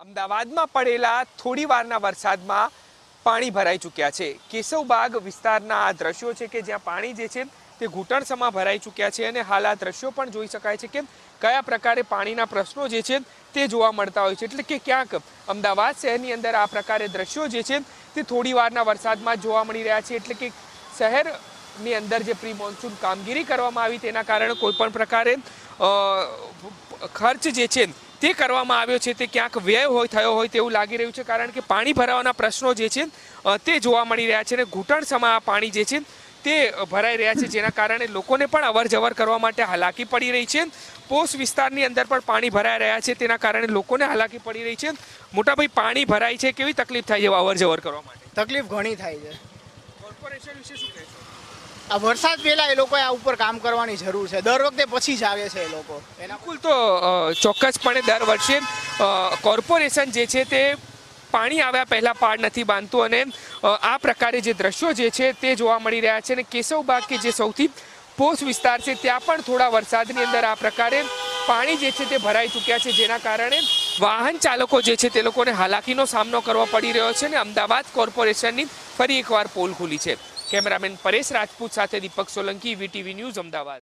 અમદાવાદમાં પડેલા થોડી વારના વરસાદમાં પાણી ભરાઈ ચૂક્યા છે. કેશવબાગ વિસ્તારના આ દ્રશ્યો છે કે જ્યાં પાણી જે છે તે ઘૂંટણસમાં ભરાઈ ચૂક્યા છે અને હાલ આ દ્રશ્યો પણ જોઈ શકાય છે કે કયા પ્રકારે પાણીના પ્રશ્નો જે છે તે જોવા મળતા હોય છે. એટલે કે ક્યાંક અમદાવાદ શહેરની અંદર આ પ્રકારે દ્રશ્યો જે છે તે થોડી વારના વરસાદમાં જોવા મળી રહ્યા છે. એટલે કે શહેરની અંદર જે પ્રી મોન્સૂન કામગીરી કરવામાં આવી તેના કારણે કોઈપણ પ્રકારે ખર્ચ જે છે તે કરવામાં આવ્યો છે તે ક્યાંક વ્યય હોય, થયો હોય તેવું લાગી રહ્યું છે, કારણ કે પાણી ભરાવાના પ્રશ્નો જે છે તે જોવા મળી રહ્યા છે અને ઘૂંટણસમાં આ પાણી જે છે, તે ભરાઈ રહ્યા છે, જેના કારણે લોકોને પણ અવરજવર કરવા માટે હાલાકી પડી રહી છે. પોસ્ટ વિસ્તારની અંદર પણ પાણી ભરાઈ રહ્યા છે, તેના કારણે લોકોને હાલાકી પડી રહી છે. મોટાભાઈ પાણી ભરાય છે, કેવી તકલીફ થાય છે અવરજવર કરવા માટે? તકલીફ ઘણી થાય છે. કોર્પોરેશન વિશે શું કહેશો? આ વરસાદ પહેલા એ લોકોએ આ ઉપર કામ કરવાની જરૂર છે. દર વખતે પછી જ આવે છે એ લોકો. એના કુલ તો ચોક્કસપણે દર વર્ષે કોર્પોરેશન જે છે તે પાણી આવ્યા પહેલાં પાડ નથી બાંધતું અને આ પ્રકારે જે દ્રશ્યો જે છે તે જોવા મળી રહ્યા છે અને કેશવબાગ કે જે સૌથી પોષ વિસ્તાર છે ત્યાં પણ થોડા વરસાદની અંદર આ પ્રકારે પાણી જે છે તે ભરાઈ ચૂક્યા છે જેના કારણે વાહન ચાલકો જે છે તે લોકોને હાલાકીનો સામનો કરવો પડી રહ્યો છે અને અમદાવાદ કોર્પોરેશનની ફરી એકવાર પોલ ખુલી છે. કેમેરામેન પરેશ રાજપૂત સાથે દીપક સોલંકી, વીટીવી ન્યૂઝ, અમદાવાદ.